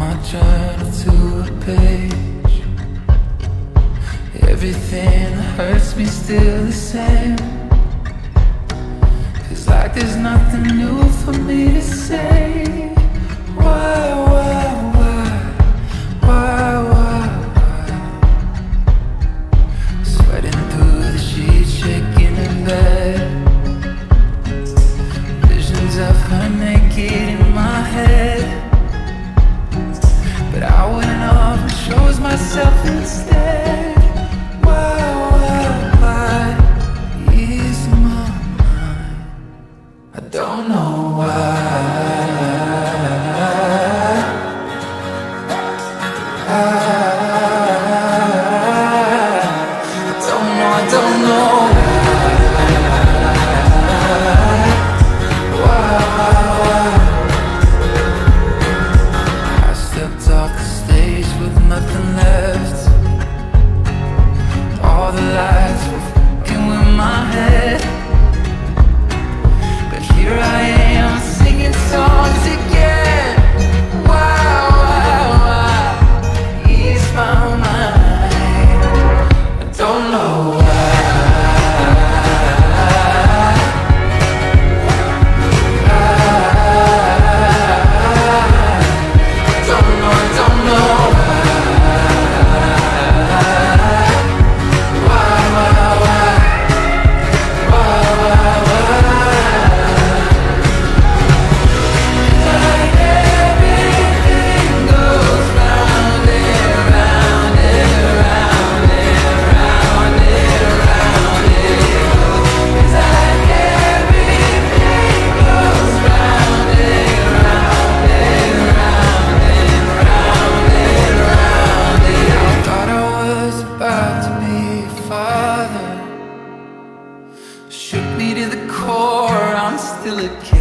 my journal to a page. Everything hurts me still the same. Feels like there's nothing new for me to say. Why myself instead. Why, my mind? I don't know why. I don't know, I don't know delicate.